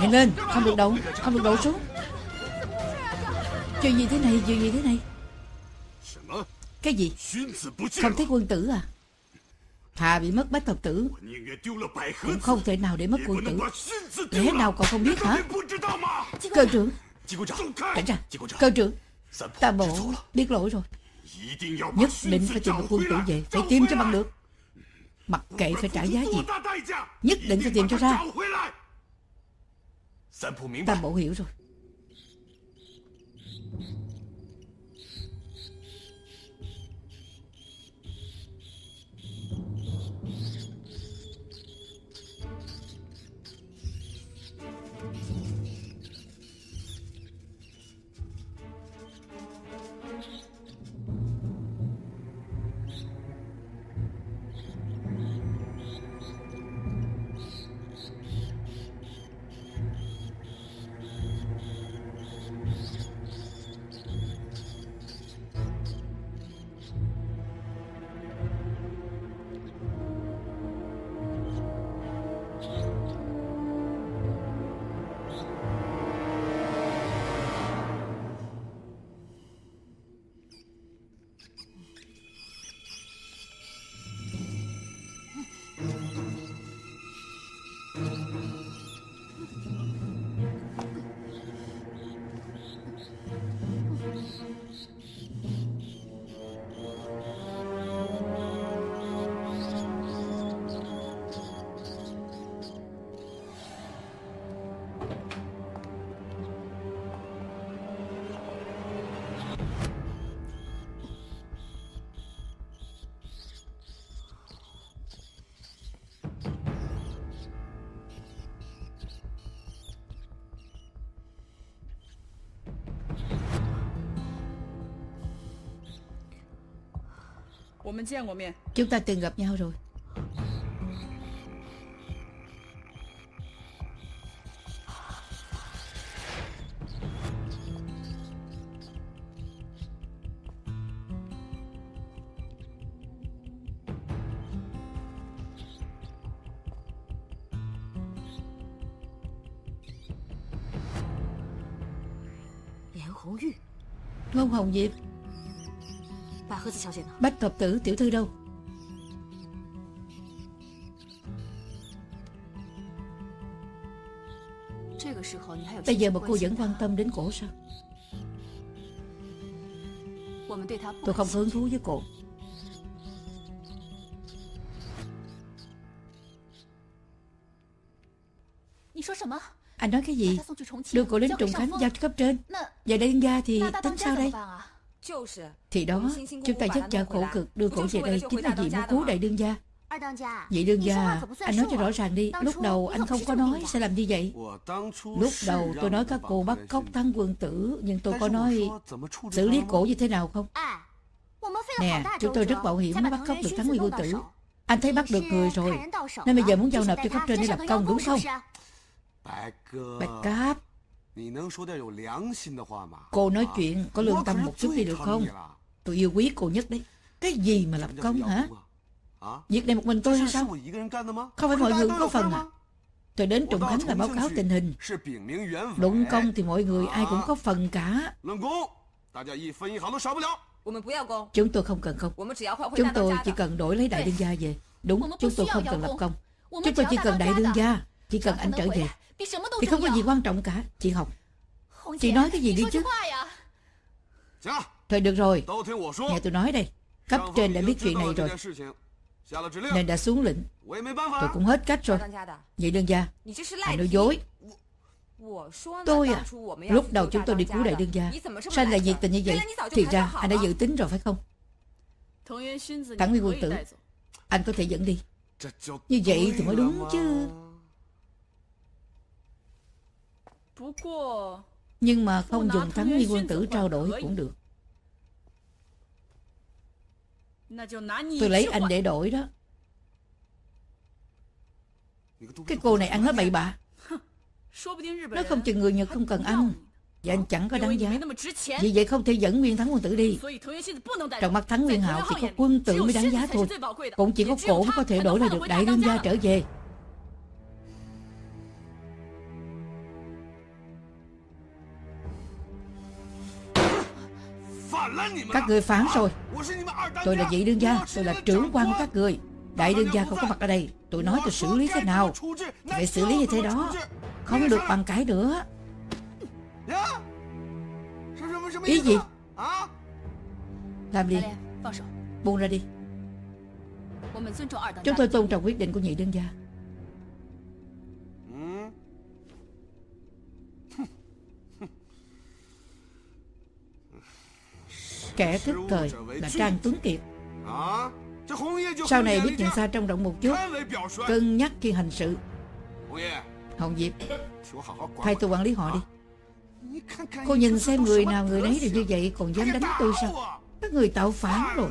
Nhanh lên, Không được động Không được đổ xuống. Chuyện gì thế này Chuyện gì thế này? Cái gì? Không thấy quân tử à? Thà bị mất bách thập tử, Cũng không thể nào để mất quân tử. Lẽ nào còn không biết hả? Cơ trưởng. Cảnh ra, Cơ trưởng. Ta bộ biết lỗi rồi. Nhất định phải tìm được quân tử về, Phải tìm cho bằng được. Mặc kệ phải trả giá gì, Nhất định phải tìm cho ra. Ta bộ hiểu rồi Chúng ta từng gặp nhau rồi. Ngôn Hồng Diệp Bách thập tử tiểu thư đâu? Bây giờ mà cô vẫn quan tâm đến cổ sao? Tôi không hứng thú với cô Anh nói cái gì? Đưa cô đến Trùng Khánh giao cho cấp trên. Và đây gia thì tính sao đây Thì đó Chúng ta vất vả khổ cực đưa。cổ về đây Chính là vì muốn cứu đại đương gia. Vậy đương gia Anh nói cho rõ ràng đi Lúc đầu anh không có nói sẽ làm như vậy. Lúc đầu tôi nói các cô bắt cóc thắng quân tử Nhưng tôi có nói Xử lý cổ như thế nào không? Nè chúng tôi rất mạo hiểm mới bắt cóc được thắng quân tử Anh thấy bắt được người rồi Nên bây giờ muốn giao nộp cho cấp trên để lập công đúng không? Bạch Cáp Cô nói chuyện có lương tâm một chút đi được không? Tôi yêu quý cô nhất đấy. Cái gì mà lập công hả? Việc này một mình tôi hay sao? Không phải mọi người cũng có phần à? Tôi đến Trùng Khánh là báo cáo tình hình. Đụng công thì mọi người ai cũng có phần cả. Chúng tôi không cần công Chúng tôi chỉ cần đổi lấy đại đương gia về. Đúng chúng tôi không cần lập công. Chúng tôi chỉ cần đại đương gia Chỉ cần anh trở về Thì không có gì quan trọng cả Chị Học Chị nói cái gì đi chứ Thôi được rồi Nghe tôi nói đây Cấp trên đã biết chuyện này rồi Nên đã xuống lệnh Tôi cũng hết cách rồi Vậy đương gia Anh nói dối Tôi à Lúc đầu chúng tôi đi cứu đại đương gia Sao anh lại nhiệt tình như vậy Thì ra anh đã dự tính rồi phải không Thẳng nguyên quân tử Anh có thể dẫn đi Như vậy thì mới đúng chứ Nhưng mà không dùng thắng nguyên quân tử trao đổi cũng được. Tôi lấy anh để đổi đó. Cái cô này ăn nó bậy bạ. Nó không chừng người Nhật không cần ăn. Và anh chẳng có đáng giá. Vì vậy không thể dẫn nguyên thắng quân tử đi. Trong mắt thắng nguyên hạo Chỉ có quân tử mới đáng giá thôi. Cũng chỉ có cổ mới có thể đổi lại được đại đương gia trở về. Các người phản rồi. Tôi là vị đương gia Tôi là trưởng quan của các người Đại đương gia không có mặt ở đây. Tôi nói tôi xử lý thế nào? Vậy xử lý như thế đó. Không được bằng cãi nữa. Ý gì? Làm đi. Buông ra đi. Chúng tôi tôn trọng quyết định của nhị đương gia Kẻ thức thời là Trang Tuấn Kiệt. Sau này biết nhận xa trong động một chút, Cân nhắc khi hành sự. Hồng Diệp, Thay tôi quản lý họ đi. Cô nhìn xem người nào người nấy đều như vậy, Còn dám đánh tôi sao? Các người tạo phản rồi.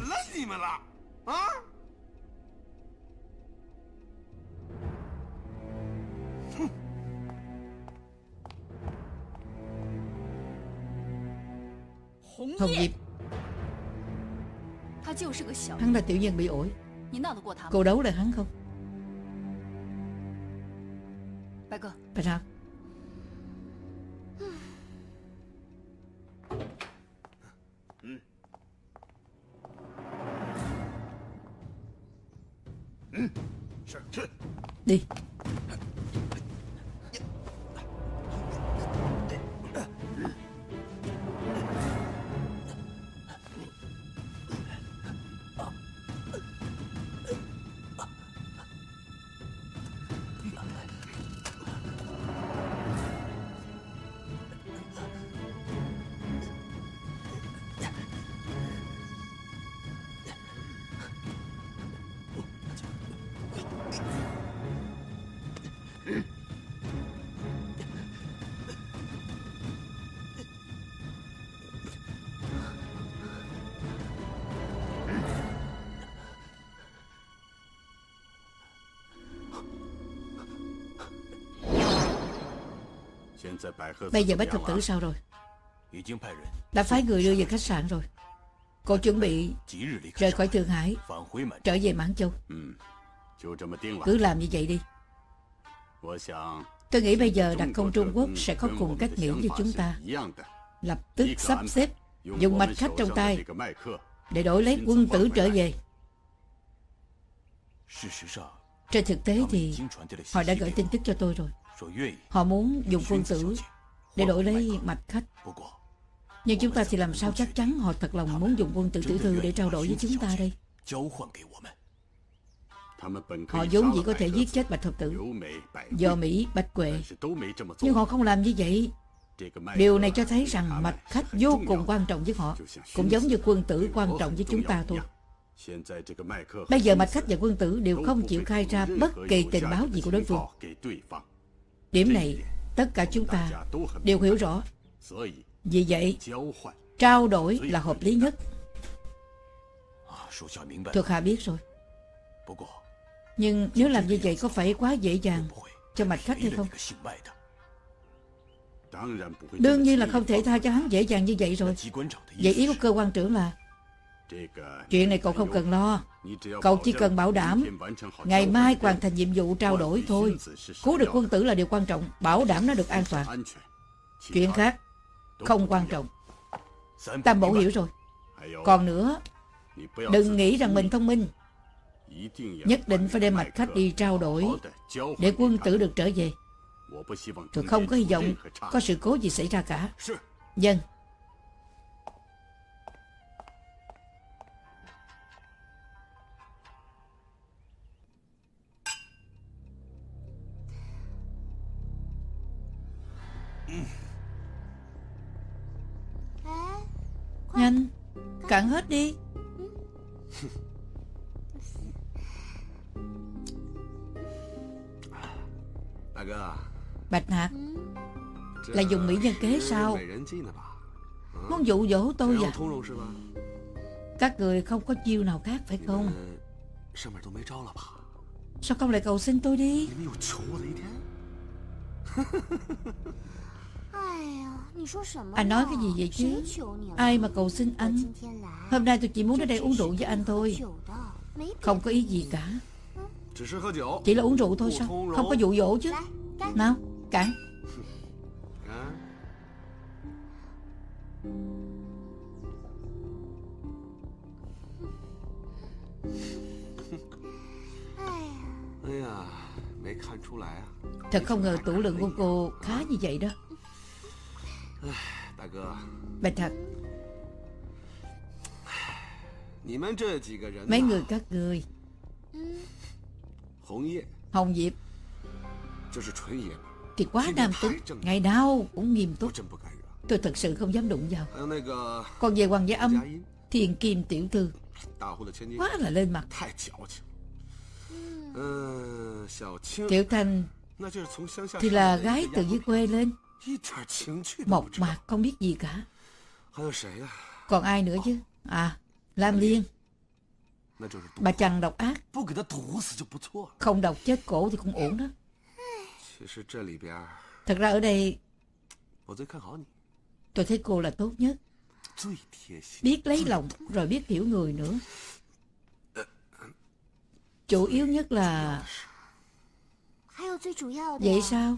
Hồng Diệp Hắn là tiểu nhân bị ổi Cô đấu lại hắn không Bạch Hạc Đi Bây giờ Bách Thục Tử sao rồi? Đã phái người đưa về khách sạn rồi. Cô chuẩn bị rời khỏi Thượng Hải Trở về Mãn Châu。Cứ làm như vậy đi。Tôi nghĩ bây giờ đặc công Trung Quốc sẽ có cùng cách nghĩ như chúng ta Lập tức sắp xếp Dùng mạch khách trong tay Để đổi lấy quân tử trở về。Trên thực tế thì Họ đã gửi tin tức cho tôi rồi Họ muốn dùng quân tử Để đổi lấy mạch khách. Nhưng chúng ta thì làm sao chắc chắn Họ thật lòng muốn dùng quân tử tử thư Để trao đổi với chúng ta đây. Họ vốn dĩ có thể giết chết Bạch Thập Tử. Do Mỹ, Bạch Quệ. Nhưng họ không làm như vậy. Điều này cho thấy rằng mạch khách vô cùng quan trọng với họ Cũng giống như quân tử quan trọng với chúng ta thôi. Bây giờ mạch khách và quân tử đều không chịu khai ra bất kỳ tình báo gì của đối phương Điểm này, tất cả chúng ta đều hiểu rõ. Vì vậy, Trao đổi là hợp lý nhất. Thuộc hạ biết rồi. Nhưng nếu làm như vậy có phải quá dễ dàng Cho mạch khách hay không? Đương nhiên là không thể tha cho hắn dễ dàng như vậy rồi. Vậy ý của cơ quan trưởng là Chuyện này cậu không cần lo. Cậu chỉ cần bảo đảm Ngày mai hoàn thành nhiệm vụ trao đổi thôi. Cứu được quân tử là điều quan trọng, Bảo đảm nó được an toàn. Chuyện khác Không quan trọng. Tam Bảo hiểu rồi. Còn nữa, Đừng nghĩ rằng mình thông minh. Nhất định phải đem mạch khách đi trao đổi Để quân tử được trở về. Tôi không có hy vọng Có sự cố gì xảy ra cả. Dân Nhanh Cạn hết đi. Bạch Hạc Là dùng mỹ nhân kế sao? Muốn dụ dỗ tôi à Các người không có chiêu nào khác phải không? Sao không lại cầu xin tôi đi anh nói cái gì vậy chứ? Ai mà cầu xin anh? Hôm nay tôi chỉ muốn đến đây uống rượu với anh thôi。Không có ý gì cả。Chỉ là uống rượu thôi sao? Không có dụ dỗ chứ. Nào cạn Thật không ngờ tủ lượng của cô khá như vậy đó. Bạch thật。Mấy người các người Hồng Diệp。Thì quá nam tính Ngày nào cũng nghiêm túc. Tôi thật sự không dám đụng vào. Còn về Hoàng gia âm Thiền kim tiểu thư. Quá là lên mặt. Tiểu Thanh Thì là gái từ dưới quê lên Mộc mạc không biết gì cả. Còn ai nữa chứ? À Lam Liên。Bà chàng độc ác。Không độc chết cổ thì cũng ổn đó。Thật ra ở đây Tôi thấy cô là tốt nhất。Biết lấy lòng Rồi biết hiểu người nữa。Chủ yếu nhất là Vậy sao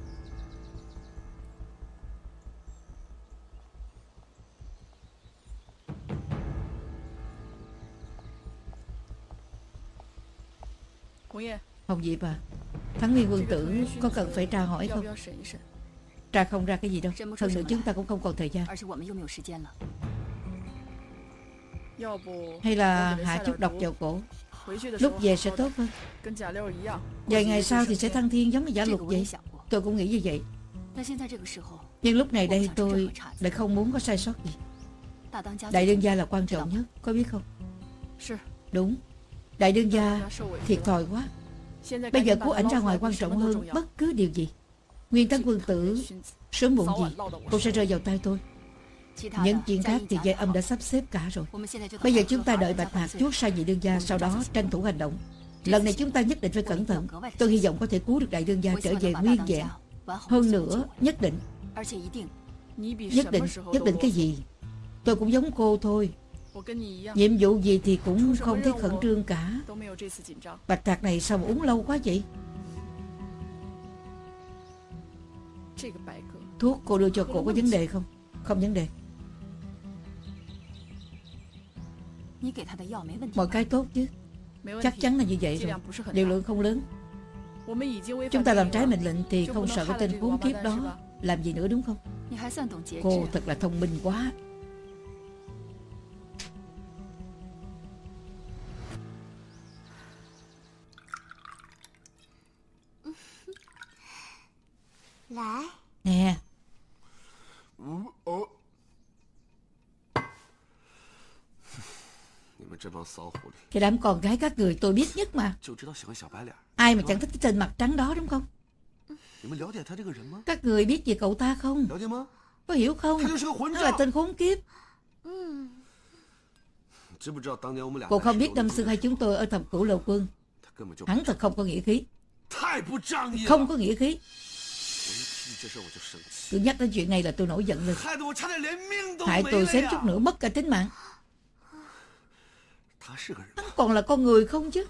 Hồng Diệp à Thắng Nguyên quân tử có cần phải tra hỏi không? Tra không ra cái gì đâu. Hơn nữa chúng ta cũng không còn thời gian. Hay là hạ chút độc vào cổ Lúc về sẽ tốt hơn. Vài ngày sau thì sẽ thăng thiên giống như giả lục vậy. Tôi cũng nghĩ như vậy. Nhưng lúc này đây tôi lại không muốn có sai sót gì. Đại đương gia là quan trọng nhất Có biết không? Đúng Đại đương gia, thiệt thòi quá. Bây giờ cứu ảnh ra ngoài quan trọng hơn bất cứ điều gì. Nguyên tắc quân tử, Sớm muộn gì Cũng sẽ rơi vào tay tôi. Những chuyện khác thì dây âm đã sắp xếp cả rồi. Bây giờ chúng ta đợi Bạch Hạc chuốt sai nhị đương gia, Sau đó tranh thủ hành động. Lần này chúng ta nhất định phải cẩn thận. Tôi hy vọng có thể cứu được đại đương gia trở về nguyên vẹn Hơn nữa, nhất định. Nhất định Nhất định cái gì? Tôi cũng giống cô thôi. Nhiệm vụ gì thì cũng không thấy khẩn trương cả。Bạch Hạc này sao mà uống lâu quá vậy? Thuốc cô đưa cho cô có vấn đề không? Không vấn đề. Mọi cái tốt chứ. Chắc chắn là như vậy rồi. Liều lượng không lớn. Chúng ta làm trái mệnh lệnh thì không sợ cái tên khốn kiếp đó. Làm gì nữa đúng không? Cô thật là thông minh quá Nè. Cái đám con gái các người tôi biết nhất mà. Ai mà chẳng thích cái tên mặt trắng đó đúng không? Các người biết về cậu ta không? Có hiểu không? Nó là tên khốn kiếp. Cô không biết năm xưa hai chúng tôi ở thập cửu lầu quân. Hắn thật không có nghĩa khí. Không có nghĩa khí Cứ nhắc đến chuyện này là tôi nổi giận lên Hại tôi xém chút nữa mất cả tính mạng. Hắn còn là con người không chứ?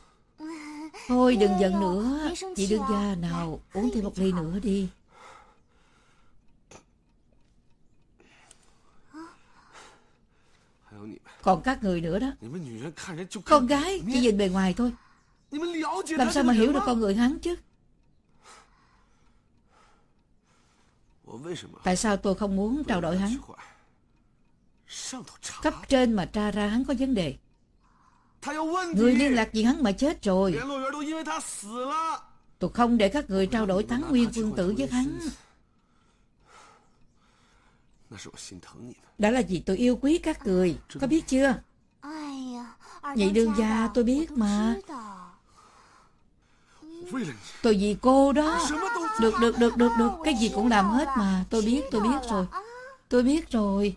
Thôi đừng giận nữa. Chị đương gia nào Uống thêm một ly nữa đi. Còn các người nữa đó. Con gái chỉ nhìn bề ngoài thôi. Làm sao mà hiểu được con người hắn chứ Tại sao tôi không muốn trao đổi hắn? Cấp trên mà tra ra hắn có vấn đề. Người liên lạc gì hắn mà chết rồi. Tôi không để các người trao đổi thắng nguyên quân tử với hắn. Đã là vì tôi yêu quý các người. Có biết chưa? Nhị đương gia tôi biết mà Tôi vì cô đó. Được được được được được. Cái gì cũng làm hết mà. Tôi biết tôi biết rồi. Tôi biết rồi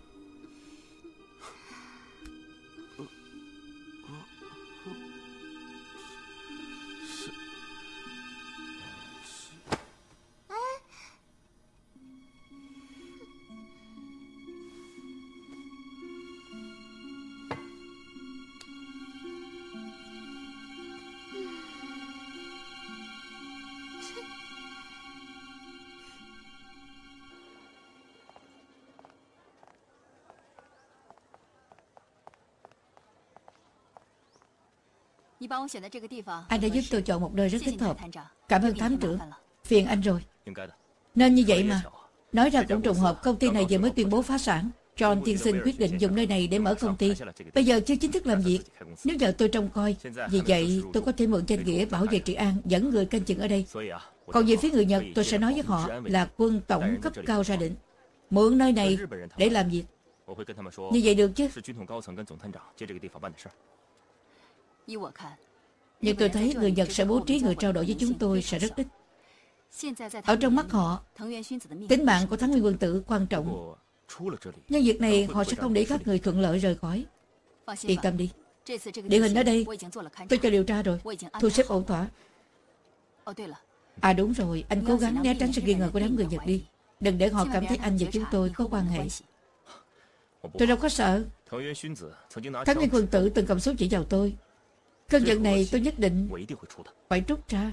Anh đã giúp tôi chọn một nơi rất thích hợp. Cảm ơn thám trưởng Phiền anh rồi. Nên như vậy mà. Nói ra cũng trùng hợp công ty này vừa mới tuyên bố phá sản. John tiên sinh quyết định dùng nơi này để mở công ty. Bây giờ chưa chính thức làm việc. Nếu nhờ tôi trông coi Vì vậy tôi có thể mượn danh nghĩa bảo vệ trị an Dẫn người canh chừng ở đây. Còn về phía người Nhật tôi sẽ nói với họ Là quân tổng cấp cao ra định Mượn nơi này để làm việc. Như vậy được chứ Nhưng tôi thấy người Nhật sẽ bố trí người trao đổi với chúng tôi sẽ rất ít。Ở trong mắt họ Tính mạng của Thắng Nguyên Quân Tử quan trọng. Nhưng việc này họ sẽ không để các người thuận lợi rời khỏi. Yên tâm đi. Địa hình ở đây Tôi cho điều tra rồi. Thu xếp ổn thỏa. À đúng rồi. Anh cố gắng né tránh sự nghi ngờ của đám người Nhật đi. Đừng để họ cảm thấy anh và chúng tôi có quan hệ. Tôi đâu có sợ. Thắng Nguyên Quân Tử từng cầm súng chỉ vào tôi Cơn giận này tôi nhất định Phải trút ra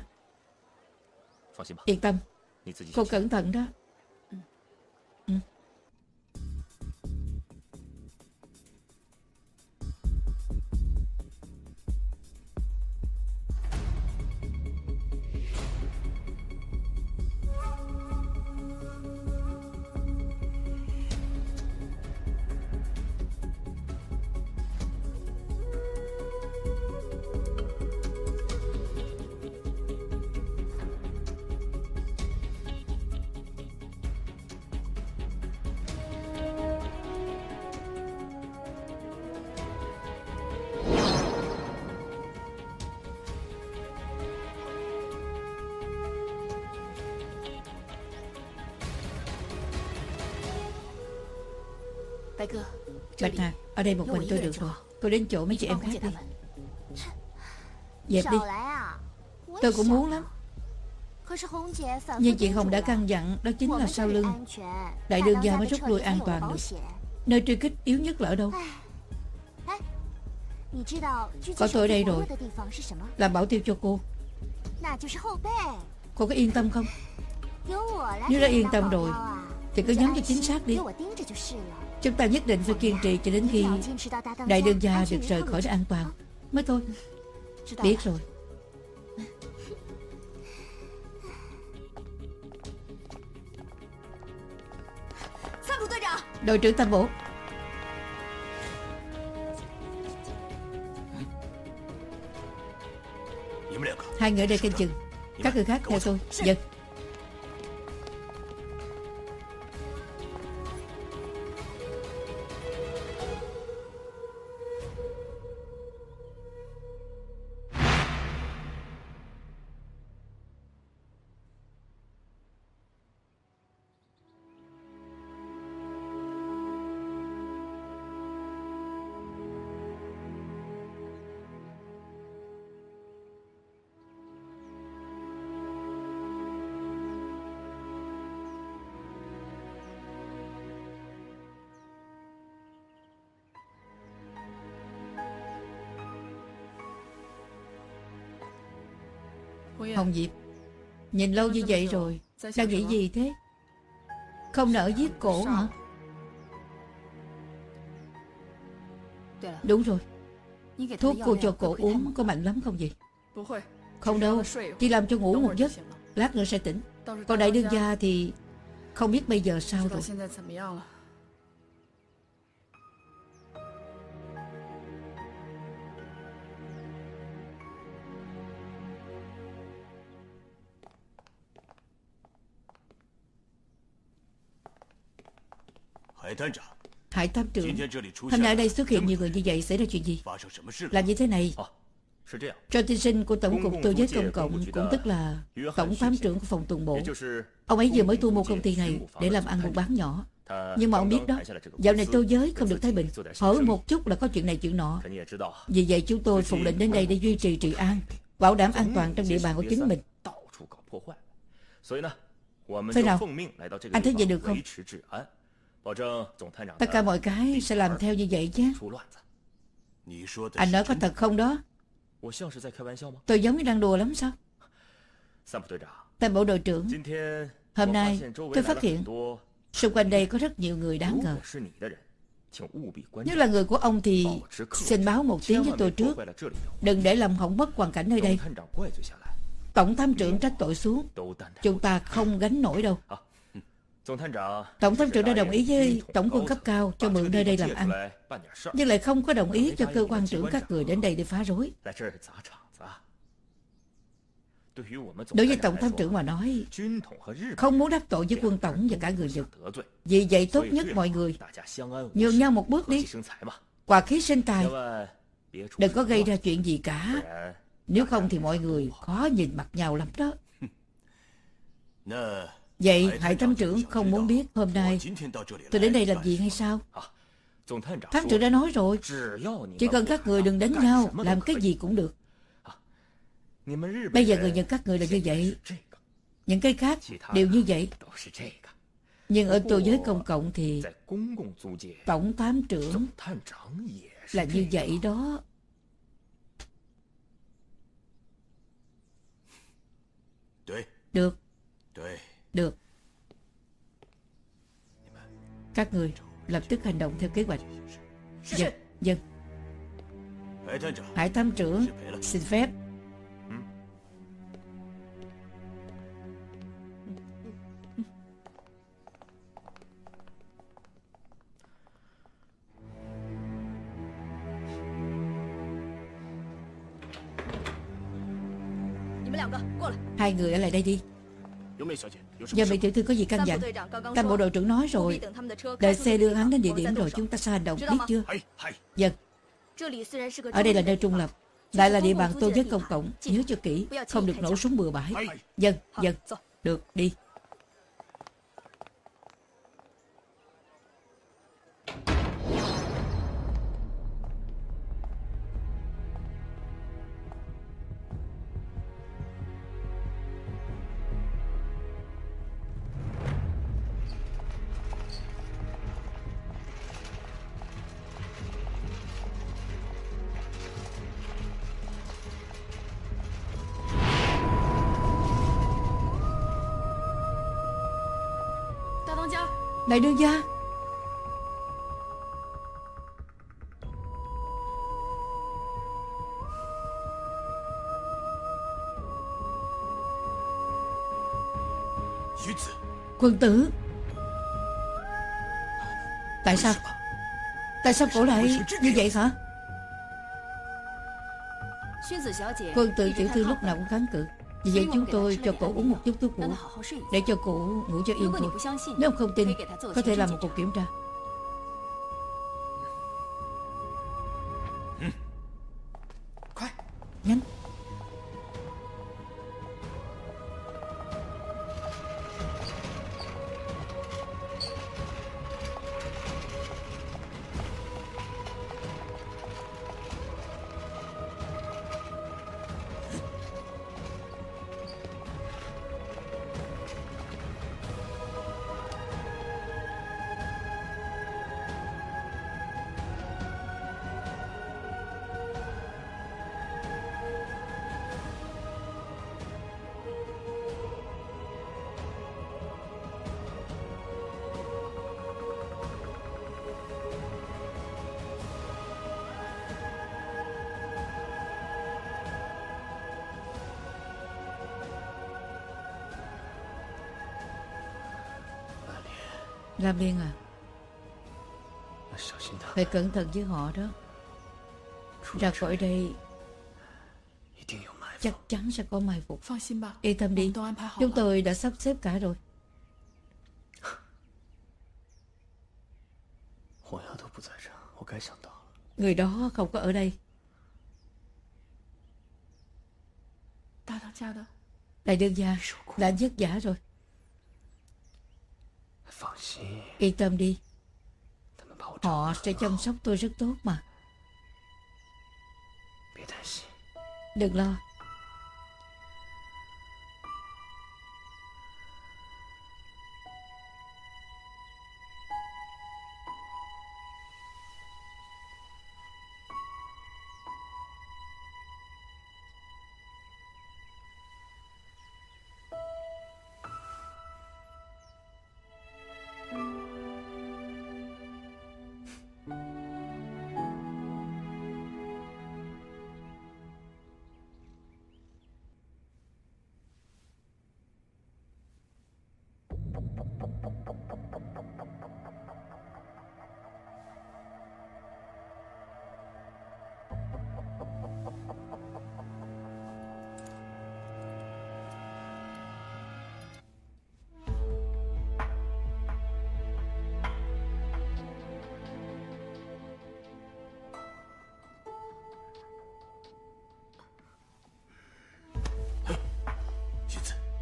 Yên tâm Cô cẩn thận đó Ở đây một mình tôi được rồi. Tôi đến chỗ mấy chị em khác đi. Dẹp đi. Tôi cũng muốn lắm. Nhưng chị Hồng đã căn dặn Đó chính là sau lưng. Đại đường gia mới rút lui an toàn được. Nơi truy kích yếu nhất là ở đâu? Có tôi ở đây rồi. Làm bảo tiêu cho cô. Cô có yên tâm không? Nếu đã yên tâm rồi Thì cứ nhắm cho chính xác đi Chúng ta nhất định phải kiên trì cho đến khi Đại đương gia được rời khỏi an toàn. Mới thôi Biết rồi. Đội trưởng Tam Bộ Hai người đây canh chừng. Các người khác theo tôi. Dân Hồng Diệp Nhìn lâu như vậy rồi Đang nghĩ gì thế? Không nỡ giết cổ hả? Đúng rồi. Thuốc cô cho cổ uống có mạnh lắm không vậy? Không đâu Chỉ làm cho ngủ một giấc Lát nữa sẽ tỉnh. Còn đại đương gia thì Không biết bây giờ sao rồi Hải Tam trưởng Hôm nay ở đây xuất hiện nhiều người như vậy Xảy ra chuyện gì? Là như thế này. Cho tiên sinh của Tổng cục Tư giới Công cộng Cũng tức là Tổng phám trưởng của phòng tuần bộ. Ông ấy vừa mới thu mua công ty này Để làm ăn buôn bán nhỏ. nhưng mà ông biết đó Dạo này tô giới không được thái bình Hỏi một chút là có chuyện này chuyện nọ. Vì vậy chúng tôi phụng lệnh đến đây để duy trì trị an Bảo đảm an toàn trong địa bàn của chính mình. Thế nào Anh thấy vậy được không Tất cả mọi cái sẽ làm theo như vậy chứ. Anh nói có thật không đó? Tôi giống như đang đùa lắm sao? Tam bộ đội trưởng. Hôm nay tôi phát hiện Xung quanh đây có rất nhiều người đáng ngờ. Nếu là người của ông thì xin báo một tiếng với tôi trước. Đừng để làm hỏng mất hoàn cảnh nơi đây. Tổng tham trưởng trách tội xuống. Chúng ta không gánh nổi đâu Tổng tham trưởng đã đồng ý với tổng quân cấp cao cho mượn nơi đây làm ăn, Nhưng lại không có đồng ý cho cơ quan trưởng các người đến đây để phá rối. Đối với Tổng tham trưởng mà nói, Không muốn đắc tội với quân tổng và cả người Nhật. Vì vậy tốt nhất mọi người Nhường nhau một bước đi. Quà khí sinh tài, Đừng có gây ra chuyện gì cả. Nếu không thì mọi người khó nhìn mặt nhau lắm đó. Vậy Hải Thám trưởng không muốn biết hôm nay tôi đến đây làm gì hay sao? Thám trưởng đã nói rồi, chỉ cần các người đừng đánh nhau, làm cái gì cũng được. Bây giờ người Nhật các người là như vậy, những cái khác đều như vậy. Nhưng ở tổ giới công cộng thì Tổng thám trưởng là như vậy đó. Được. Được. Các người lập tức hành động theo kế hoạch. Dân, dân. Hải tham trưởng, xin phép. Hai người ở lại đây đi Giờ vị tiểu thư có gì căn dặn? Tam bộ đội trưởng nói rồi Đợi xe đưa hắn đến địa điểm rồi chúng ta sẽ hành động Biết chưa? Dân Ở đây là nơi trung lập Lại là địa bàn tô giới công cộng Nhớ cho kỹ Không được nổ súng bừa bãi. Dân Dân Được đi Đại đương gia Quân tử. Tại sao? Tại sao cổ lại như vậy hả? Quân tử tiểu thư lúc nào cũng kháng cự vì vậy chúng tôi cho cổ uống một chút thuốc ngủ Để cho cổ ngủ cho yên thôi. Nếu ông không tin Có thể làm một cuộc kiểm tra Lam Liên à? Phải cẩn thận với họ đó. Ra khỏi đây. Chắc chắn sẽ có mai phục. Yên tâm đi. Chúng tôi đã sắp xếp cả rồi. Người đó không có ở đây. Đại đương gia. Đã vất vả rồi Yên tâm đi. Họ sẽ chăm sóc tôi rất tốt mà. Đừng lo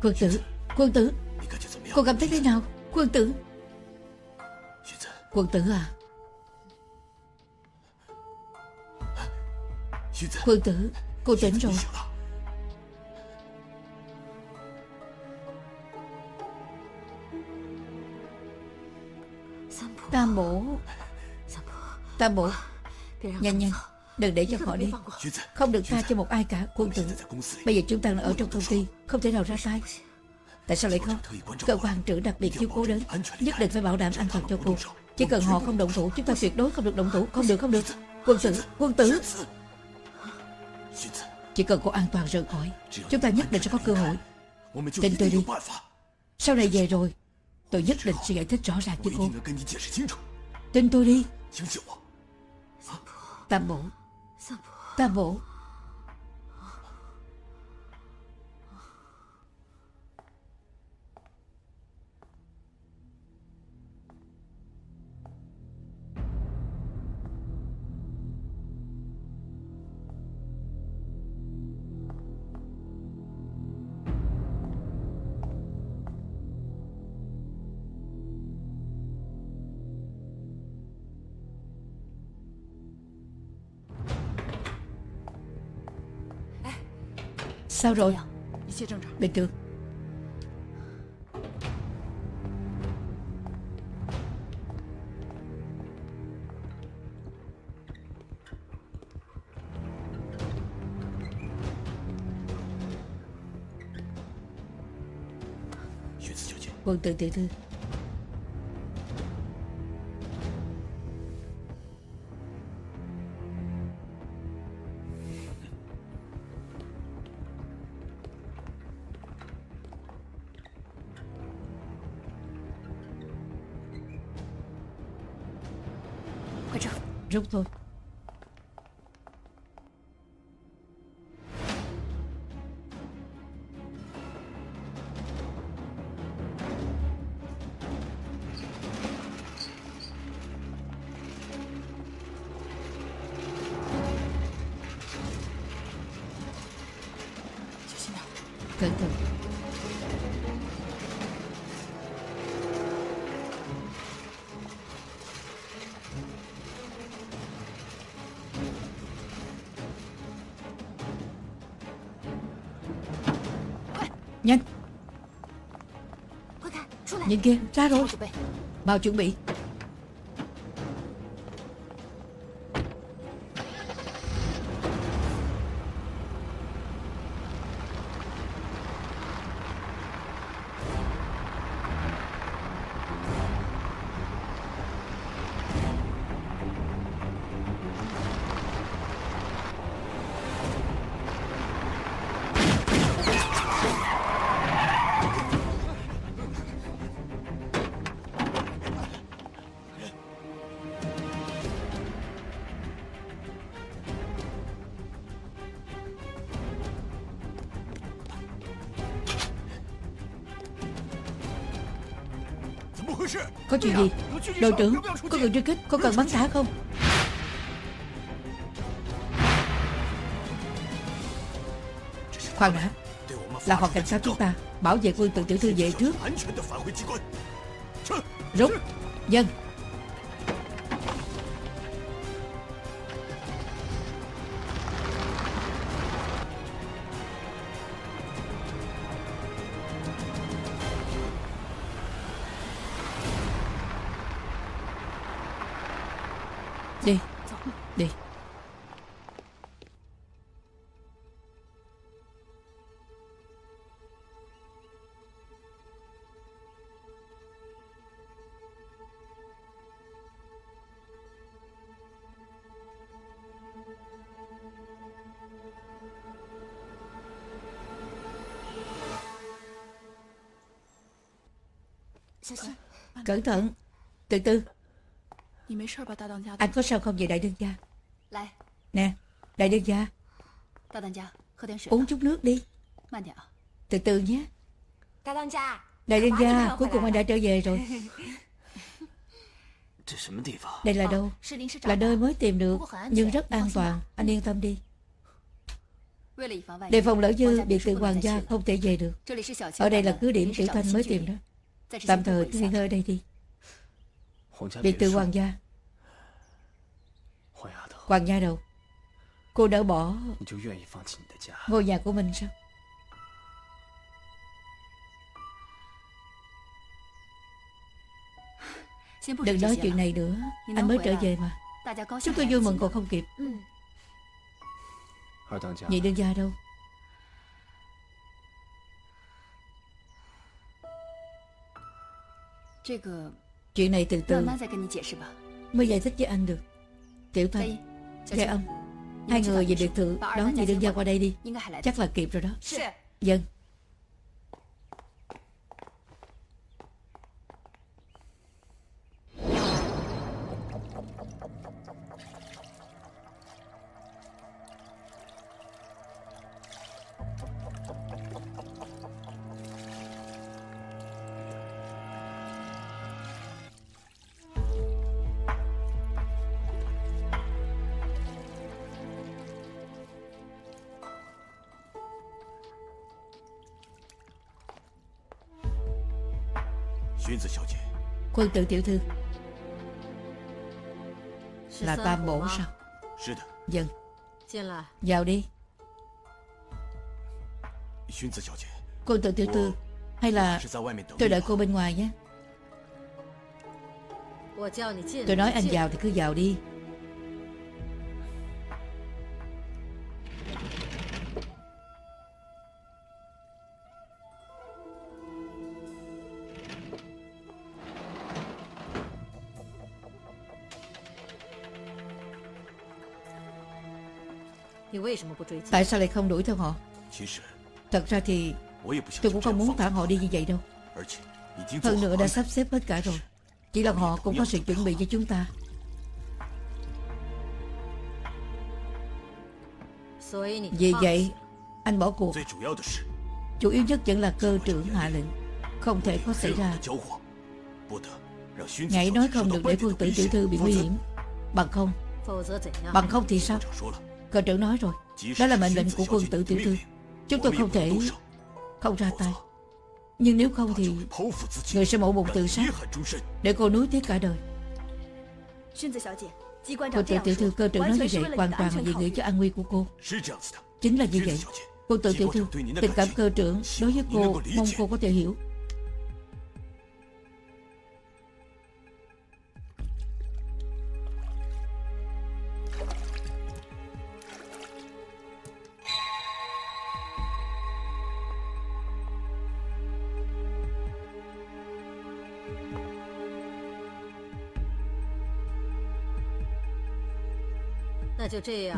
Quân tử Quân tử. Cô cảm thấy thế nào, Quân tử? Quân tử à? Quân tử, Cô tỉnh rồi. Tam bổ. Tam bổ. Nhanh nhanh. Đừng để cho họ đi. Không được tha cho một ai cả, Quân tử. Bây giờ chúng ta ở trong công ty, Không thể nào ra tay. Tại sao lại không? Cơ quan trưởng đặc biệt chiếu cố đến, Nhất định phải bảo đảm an toàn cho cô. Chỉ cần họ không động thủ, Chúng ta tuyệt đối không được động thủ. Không được không được. Quân tử Quân tử. Chỉ cần cô an toàn rời khỏi, Chúng ta nhất định sẽ có cơ hội. Tin tôi đi. Sau này về rồi, Tôi nhất định sẽ giải thích rõ ràng với cô. Tin tôi đi. Tam bộ Tam bộ Sao rồi? Bình thường Quân tự tiểu thư Rút thôi. Nhanh. Nhìn kia ra rồi. Mau chuẩn bị chuyện gì? Đội trưởng, Có người truy kích, Có cần bắn xả không? Khoan đã, Là họ cảnh sát chúng ta, Bảo vệ quân tự tiểu thư về trước. Rút, Dân. Đi. Cẩn thận. Từ từ. Anh có sao không vậy đại đương gia? Nè Đại đương gia. Uống chút nước đi. Từ từ nhé. Đại đương gia Cuối cùng anh đã trở về rồi. Đây là đâu? Là nơi mới tìm được Nhưng rất an toàn. Anh yên tâm đi. Đề phòng lỡ dư biệt tự hoàng gia không thể về được. Ở đây là cứ điểm tiểu thanh mới tìm đó. Tạm thời nghỉ ngơi đây đi Biệt tự hoàng gia. Hoàng gia đâu? Cô đỡ bỏ Ngôi nhà của mình sao? Đừng nói chuyện này nữa. Anh mới trở về mà. Chúng tôi vui mừng còn không kịp. Nhị đương gia đâu Chuyện này từ từ. Mới giải thích với anh được. Tiểu Thanh Lê Âm Hai người về biệt thự Đón nhị đương gia qua đây đi. Chắc là kịp rồi đó. Dân Quân tử tiểu thư. Là tam bổ sao? Dân. Vào đi. Quân tử tiểu thư Hay là tôi đợi cô bên ngoài nhé. Tôi nói anh vào thì cứ vào đi Tại sao lại không đuổi theo họ？Thật ra thì Tôi cũng không muốn thả họ đi như vậy đâu。Hơn nữa đã sắp xếp hết cả rồi。Chỉ là họ cũng có sự chuẩn bị cho chúng ta Vì vậy Anh bỏ cuộc。Chủ yếu nhất vẫn là cơ trưởng hạ lệnh。Không thể có xảy ra Ngài nói không được để quân tử tiểu thư bị nguy hiểm。Bằng không。Bằng không thì sao Cờ trưởng nói rồi. Đó là mệnh lệnh của quân tử tiểu thư. Chúng tôi không thể Không ra tay. Nhưng nếu không thì Người sẽ mổ bụng tự sát Để cô nuối tiếc cả đời. Quân tử tiểu thư cơ trưởng nói như vậy Hoàn toàn là vì nghĩ cho an nguy của cô. Chính là như vậy. Quân tử tiểu thư Tình cảm cơ trưởng đối với cô Mong cô có thể hiểu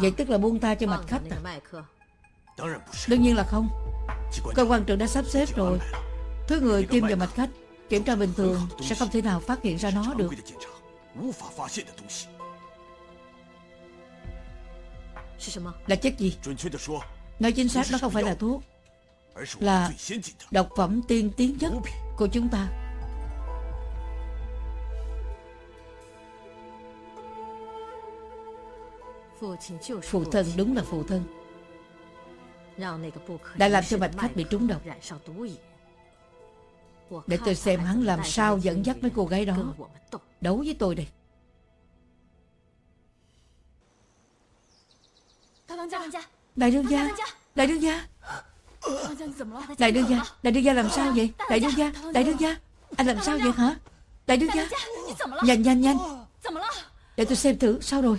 Vậy tức là buông tha cho mạch khách à？Đương nhiên là không。Cơ quan trưởng đã sắp xếp rồi。Thứ người tiêm vào mạch khách Kiểm tra bình thường sẽ không thể nào phát hiện ra nó được。Là chất gì？Nói chính xác nó không phải là thuốc。Là độc phẩm tiên tiến nhất của chúng ta Phụ thân đúng là phụ thân。Đã làm cho bạch khách bị trúng độc。Để tôi xem hắn làm sao dẫn dắt mấy cô gái đó Đấu với tôi đây Đại đương gia Đại đương gia Đại đương gia Đại đương gia làm sao vậy？Đại đương gia Đại đương gia Anh làm sao vậy hả？Đại đương gia Nhanh nhanh nhanh để tôi xem thử sao rồi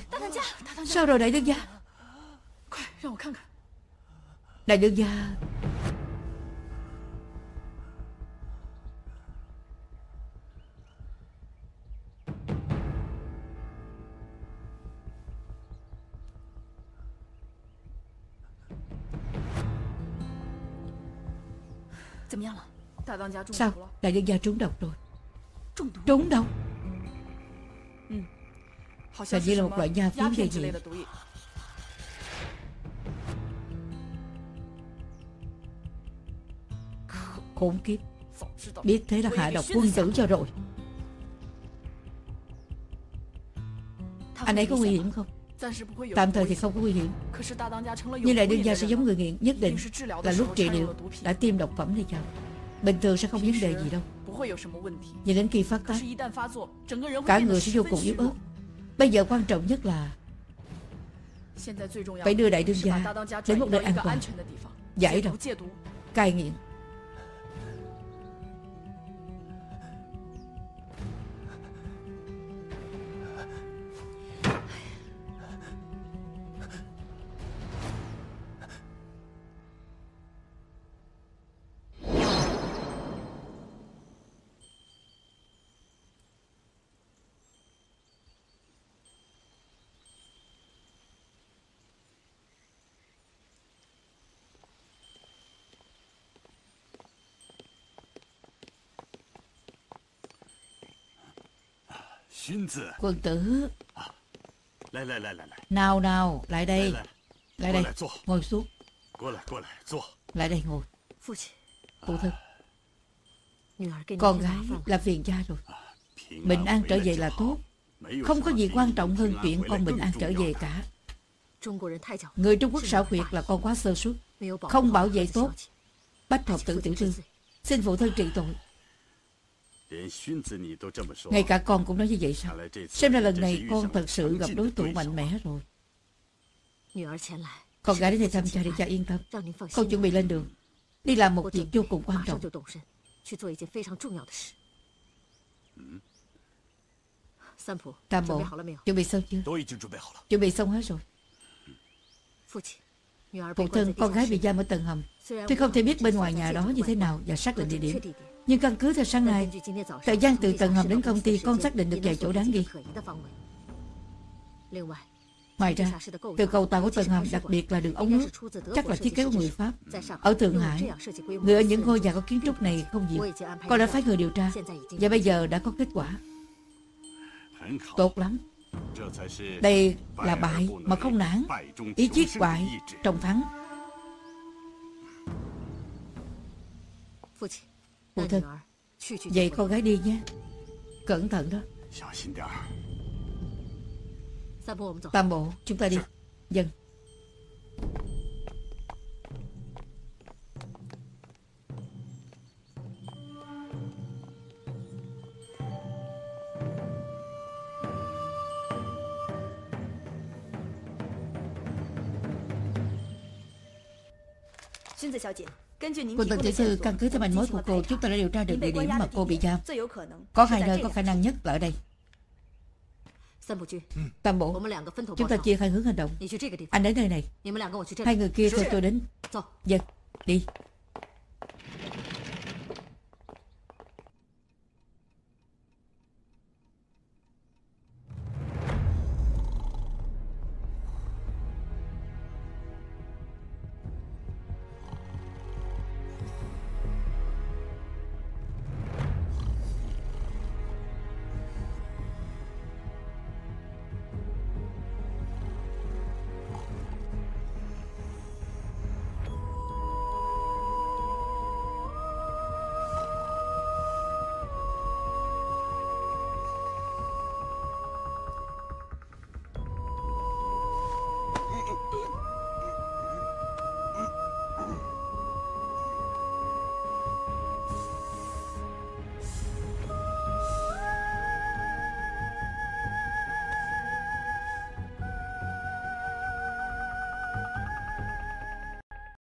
Sao rồi đại đương gia? Đại đương gia. Sao? Đại đương gia trúng độc rồi. Trốn đâu và như là một loại nha phiến gây nghiện Khốn kiếp. Biết thế là hạ độc quân tử cho rồi. Anh ấy có nguy hiểm không? Tạm thời thì không có nguy hiểm. Nhưng lại đương gia sẽ giống người nghiện, Nhất định là lúc trị liệu Đã tiêm độc phẩm thì chào Bình thường sẽ không vấn đề gì đâu. Nhưng đến khi phát tác, Cả người sẽ vô cùng yếu ớt. Bây giờ quan trọng nhất là Phải đưa đại đương gia Đến một nơi an toàn Giải độc Cai nghiện Quân tử. Nào nào Lại đây. Lại đây. Ngồi xuống. Lại đây ngồi. Phụ thân Con gái là phiền cha rồi. Bình an trở về là tốt. Không có gì quan trọng hơn chuyện con bình an trở về cả. Người Trung Quốc xảo quyệt là con quá sơ suất. Không bảo vệ tốt. Bách hợp tử tiểu thư. Xin. Phụ thân trị tội ngay cả con cũng nói như vậy sao? Xem ra lần này con thật sự gặp đối thủ mạnh mẽ rồi. Con gái đến đây thăm cha để cha yên tâm. Con chuẩn bị lên đường. Đi làm một việc vô cùng quan trọng. Tam bộ Chuẩn bị xong chưa? Chuẩn bị xong hết rồi. Phụ thân con gái bị giam ở tầng hầm. Tuy không thể biết bên ngoài nhà đó như thế nào Và xác định địa điểm nhưng căn cứ theo sáng nay, Thời gian từ tầng hầm đến công ty Con xác định được vài chỗ đáng đi Ngoài ra, Từ cầu tàu của tầng hầm, Đặc biệt là đường ống nước, Chắc là thiết kế của người Pháp. Ở Thượng Hải, Người ở những ngôi nhà có kiến trúc này không nhiều. Con đã phái người điều tra, Và bây giờ đã có kết quả. Tốt lắm. Đây là bại mà không nản. Ý chí bại trong thắng. Phụ thân Vậy con gái đi nhé. Cẩn thận đó. Tam bộ chúng ta đi. Dân Quân tần tiểu thư căn cứ theo manh mối của cô Chúng ta đã điều tra được địa điểm mà cô bị giam. Có hai nơi có khả năng nhất là ở đây. Tam bộ. Chúng ta chia hai hướng hành động. Anh đến nơi này. Hai người kia theo tôi đến. Dân đi